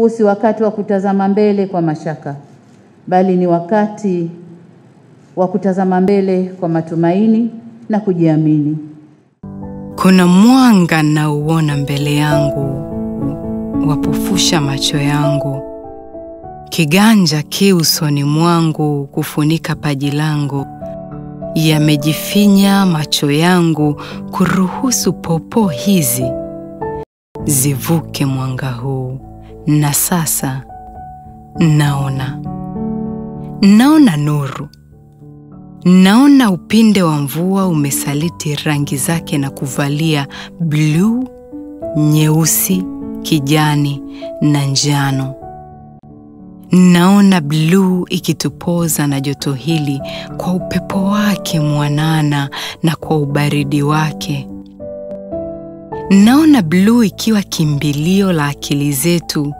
huu si wakati wa kutazama mbele kwa mashaka, bali ni wakati wa kutazama mbele kwa matumaini na kujiamini. Kuna mwanga nauona mbele yangu, wapofusha macho yangu, kiganja ki usoni mwangu, kufunika paji langu, yamejifinya macho yangu, kuruhusu popo hizi zivuke mwanga huu. Na sasa naona, naona nuru Naona upinde wa mvua umesaliti rangi zake na kuvalia bluu, nyeusi, kijani na njano. Naona bluu ikitupoza na joto hili kwa upepo wake mwanana na kwa ubaridi wake. Naona bluu ikiwa kimbilio la akili zetu,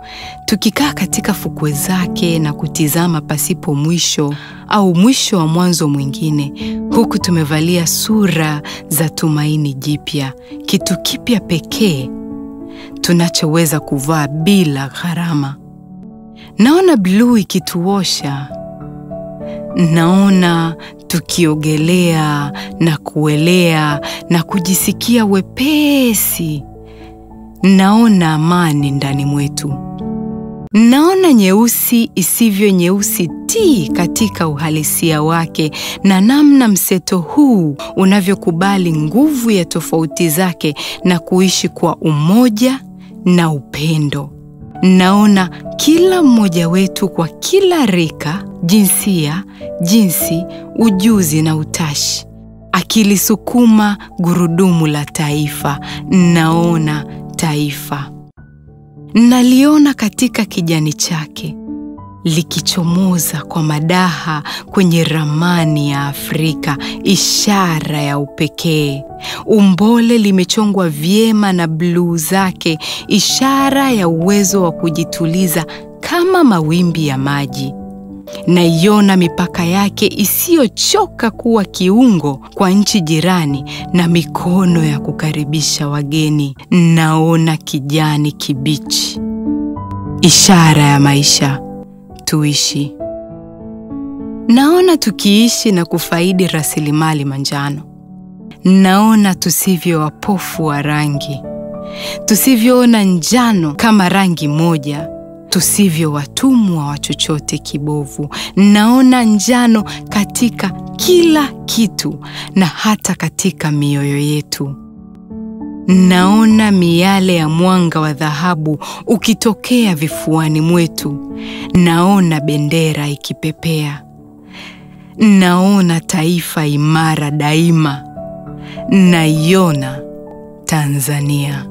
tukikaa katika fukwe zake na kutizama pasipo mwisho au mwisho wa mwanzo mwingine, huku tumevalia sura za tumaini jipya, kitu kipya pekee tunachoweza kuvaa bila gharama. Naona bluu ikituosha, naona tukiogelea na kuelea na kujisikia wepesi. Naona amani ndani mwetu. Naona nyeusi isivyo nyeusi ti katika uhalisia wake na namna mseto huu unavyokubali nguvu ya tofauti zake na kuishi kwa umoja na upendo. Naona kila mmoja wetu kwa kila rika, jinsia, jinsi, ujuzi na utashi Akili sukuma gurudumu la taifa. Naona taifa, naliona katika kijani chake likichomoza kwa madaha kwenye ramani ya Afrika, ishara ya upekee. Umbole limechongwa vyema na bluu zake, ishara ya uwezo wa kujituliza kama mawimbi ya maji. Naiona mipaka yake isiyochoka kuwa kiungo kwa nchi jirani na mikono ya kukaribisha wageni. Naona kijani kibichi, ishara ya maisha. Tuishi. Naona tukiishi na kufaidi rasilimali manjano. Naona tusivyo wapofu wa rangi, tusivyoona njano kama rangi moja, tusivyo watumwa wa chochote kibovu. Naona njano katika kila kitu na hata katika mioyo yetu. Naona miale ya mwanga wa dhahabu ukitokea vifuani mwetu. Naona bendera ikipepea. Naona taifa imara daima. Naiona Tanzania.